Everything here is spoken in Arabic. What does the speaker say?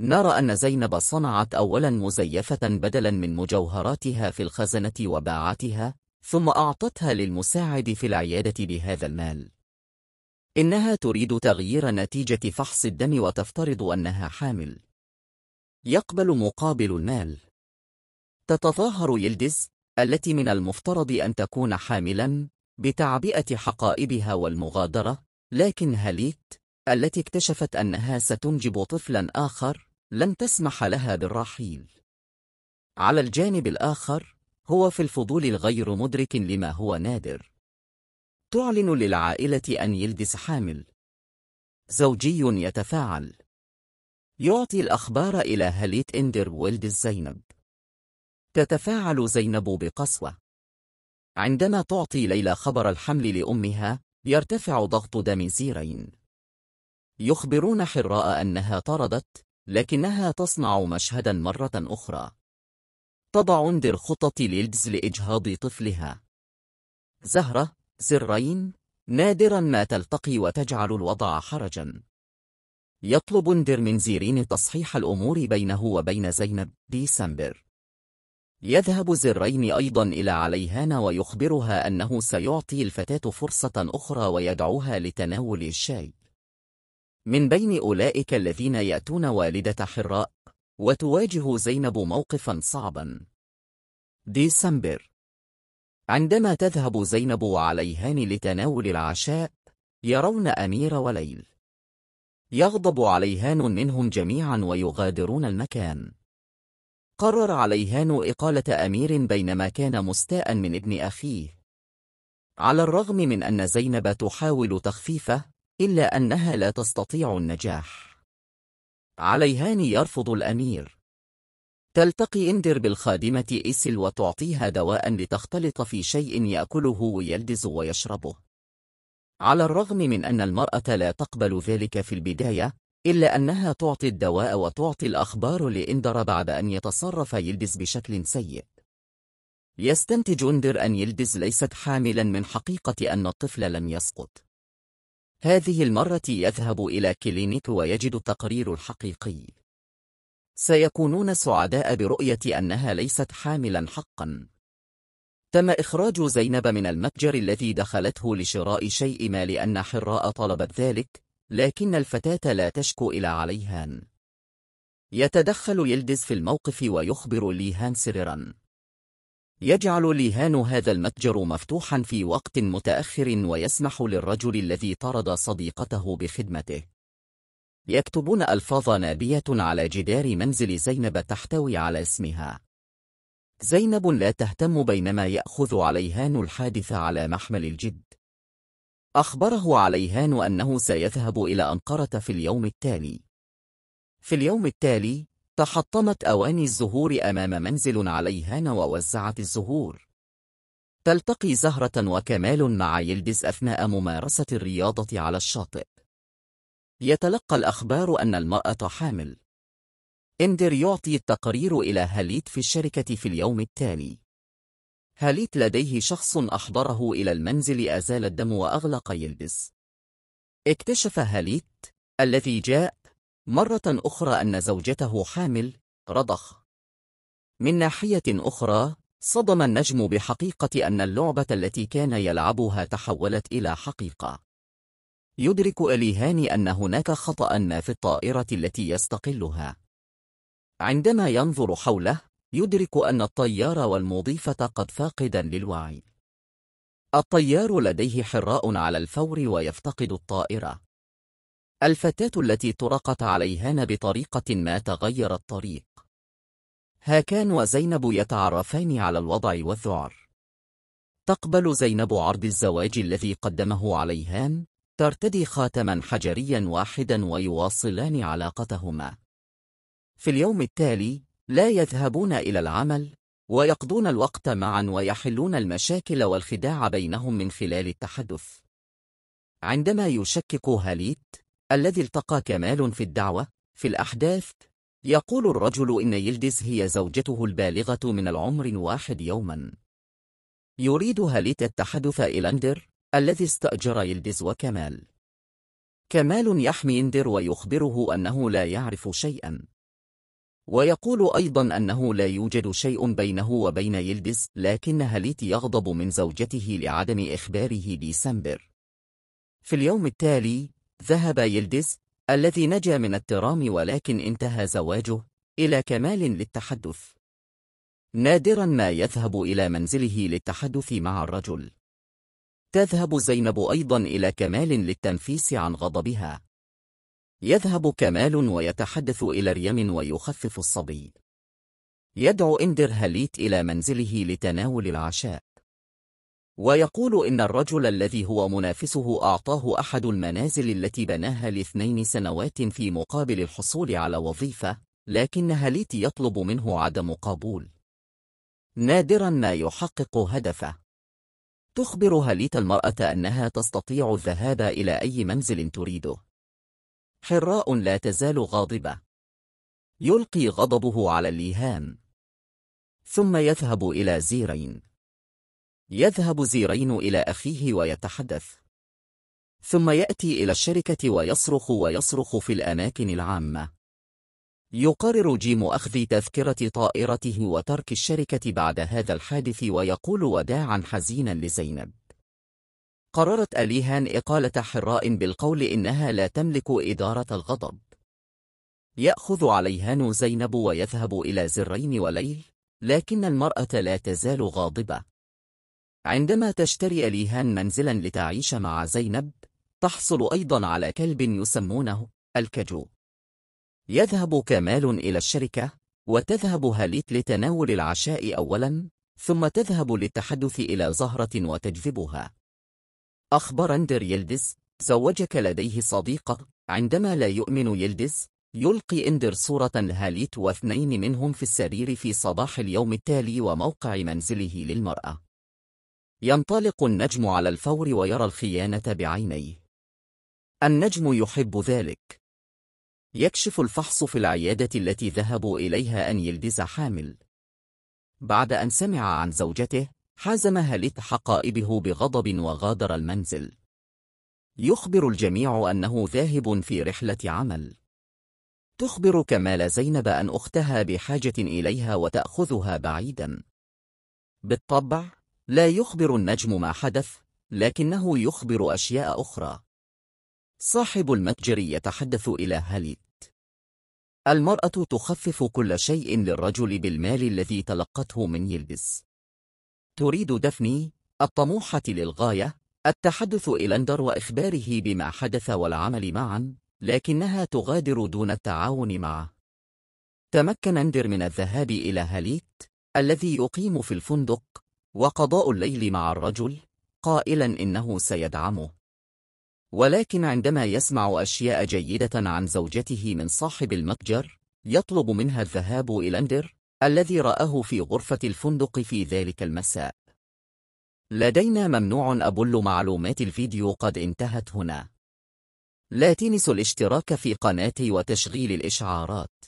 نرى أن زينب صنعت أولا مزيفة بدلا من مجوهراتها في الخزنة وباعتها ثم أعطتها للمساعد في العيادة بهذا المال. إنها تريد تغيير نتيجة فحص الدم وتفترض أنها حامل. يقبل مقابل المال. تتظاهر يلدز التي من المفترض أن تكون حاملا بتعبئة حقائبها والمغادرة لكن هاليت التي اكتشفت أنها ستنجب طفلا آخر لن تسمح لها بالرحيل. على الجانب الآخر هو في الفضول الغير مدرك لما هو نادر. تعلن للعائلة أن يلدس حامل. زوجي يتفاعل. يعطي الأخبار إلى هاليت إندر ويلدس زينب. تتفاعل زينب بقسوة. عندما تعطي ليلى خبر الحمل لأمها يرتفع ضغط دم زيرين. يخبرون حراء أنها طردت لكنها تصنع مشهدا مرة أخرى. تضع اندر خطط ليلدز لإجهاض طفلها. زهرة زرين نادرا ما تلتقي وتجعل الوضع حرجا. يطلب اندر من زيرين تصحيح الأمور بينه وبين زينب ديسمبر. يذهب زرين أيضا إلى عليهان ويخبرها أنه سيعطي الفتاة فرصة أخرى ويدعوها لتناول الشاي. من بين أولئك الذين يأتون والدة حراء وتواجه زينب موقفا صعبا. ديسمبر. عندما تذهب زينب وعليهان لتناول العشاء يرون أمير وليل. يغضب عليهان منهم جميعا ويغادرون المكان. قرر عليهان إقالة أمير بينما كان مستاء من ابن أخيه. على الرغم من أن زينب تحاول تخفيفه إلا أنها لا تستطيع النجاح. عليهان يرفض الأمير. تلتقي إندر بالخادمة إيسل وتعطيها دواء لتختلط في شيء يأكله ويلدز ويشربه. على الرغم من أن المرأة لا تقبل ذلك في البداية إلا أنها تعطي الدواء وتعطي الأخبار لإندر بعد أن يتصرف يلدز بشكل سيء. يستنتج إندر أن يلدز ليست حاملا من حقيقة أن الطفل لم يسقط. هذه المرة يذهب إلى clinic ويجد التقرير الحقيقي. سيكونون سعداء برؤية أنها ليست حاملا حقا. تم إخراج زينب من المتجر الذي دخلته لشراء شيء ما لأن حراء طلبت ذلك لكن الفتاة لا تشكو إلى عليهان. يتدخل يلدز في الموقف ويخبر ليهان سررا. يجعل ليهان هذا المتجر مفتوحا في وقت متأخر ويسمح للرجل الذي طرد صديقته بخدمته. يكتبون ألفاظ نابية على جدار منزل زينب تحتوي على اسمها. زينب لا تهتم بينما يأخذ عليهان الحادث على محمل الجد. أخبره عليهان أنه سيذهب إلى أنقرة في اليوم التالي. في اليوم التالي تحطمت أواني الزهور أمام منزل عليهان ووزعت الزهور. تلتقي زهرة وكمال مع يلدز أثناء ممارسة الرياضة على الشاطئ. يتلقى الأخبار أن المرأة حامل. إندر يعطي التقرير إلى هاليت في الشركة في اليوم التالي. هاليت لديه شخص أحضره إلى المنزل أزال الدم وأغلق يلبس اكتشف هاليت الذي جاء مرة أخرى أن زوجته حامل رضخ. من ناحية أخرى صدم النجم بحقيقة أن اللعبة التي كان يلعبها تحولت إلى حقيقة. يدرك أليهاني أن هناك خطأ ما في الطائرة التي يستقلها. عندما ينظر حوله يدرك أن الطيار والمضيفة قد فاقدا للوعي. الطيار لديه حراء على الفور ويفتقد الطائرة. الفتاة التي طرقت عليهان بطريقة ما تغير الطريق. هاكان وزينب يتعرفان على الوضع والذعر. تقبل زينب عرض الزواج الذي قدمه عليهان ترتدي خاتما حجريا واحدا ويواصلان علاقتهما. في اليوم التالي لا يذهبون إلى العمل ويقضون الوقت معا ويحلون المشاكل والخداع بينهم من خلال التحدث. عندما يشكك هاليت الذي التقى كمال في الدعوة في الأحداث؟ يقول الرجل إن يلدز هي زوجته البالغة من العمر واحد يوما. يريد هاليت التحدث إلى اندر الذي استأجر يلدز وكمال. كمال يحمي اندر ويخبره أنه لا يعرف شيئا. ويقول أيضا أنه لا يوجد شيء بينه وبين يلدز لكن هاليت يغضب من زوجته لعدم إخباره ديسمبر. في اليوم التالي ذهب يلدز الذي نجا من الترام ولكن انتهى زواجه إلى كمال للتحدث. نادرا ما يذهب إلى منزله للتحدث مع الرجل. تذهب زينب أيضا إلى كمال للتنفيس عن غضبها. يذهب كمال ويتحدث إلى ريم ويخفف الصبي. يدعو إندر هليت إلى منزله لتناول العشاء. ويقول إن الرجل الذي هو منافسه أعطاه أحد المنازل التي بناها لاثنين سنوات في مقابل الحصول على وظيفة لكن هليت يطلب منه عدم قبول. نادرا ما يحقق هدفه. تخبر هليت المرأة أنها تستطيع الذهاب إلى أي منزل تريده. حراء لا تزال غاضبة. يلقي غضبه على الليهام ثم يذهب إلى زيرين. يذهب زيرين إلى أخيه ويتحدث. ثم يأتي إلى الشركة ويصرخ ويصرخ في الأماكن العامة. يقرر جيم أخذ تذكرة طائرته وترك الشركة بعد هذا الحادث ويقول وداعا حزينا لزينب. قررت أليهان إقالة حراء بالقول إنها لا تملك إدارة الغضب. يأخذ عليهان زينب ويذهب إلى زرين وليل لكن المرأة لا تزال غاضبة. عندما تشتري أليهان منزلا لتعيش مع زينب تحصل أيضا على كلب يسمونه الكجو. يذهب كمال إلى الشركة وتذهب هاليت لتناول العشاء أولا ثم تذهب للتحدث إلى زهرة وتجذبها. أخبر اندر يلدز زوجك لديه صديقة عندما لا يؤمن يلدز يلقي اندر صورة هاليت واثنين منهم في السرير في صباح اليوم التالي وموقع منزله للمرأة. ينطلق النجم على الفور ويرى الخيانة بعينيه. النجم يحب ذلك. يكشف الفحص في العيادة التي ذهبوا إليها أن يلدز حامل. بعد أن سمع عن زوجته حازم هاليت حقائبه بغضب وغادر المنزل. يخبر الجميع أنه ذاهب في رحلة عمل. تخبر كمال زينب أن أختها بحاجة إليها وتأخذها بعيدا. بالطبع لا يخبر النجم ما حدث لكنه يخبر أشياء أخرى. صاحب المتجر يتحدث إلى هاليت المرأة تخفف كل شيء للرجل بالمال الذي تلقته من يلبس. تريد دفني الطموحة للغاية التحدث إلى اندر وإخباره بما حدث والعمل معا لكنها تغادر دون التعاون معه. تمكن اندر من الذهاب إلى هاليت الذي يقيم في الفندق. وقضاء الليل مع الرجل قائلا إنه سيدعمه. ولكن عندما يسمع أشياء جيدة عن زوجته من صاحب المتجر يطلب منها الذهاب إلى اندر الذي رآه في غرفة الفندق في ذلك المساء. لدينا ممنوع أبل معلومات الفيديو قد انتهت هنا. لا تنسوا الاشتراك في قناتي وتشغيل الإشعارات.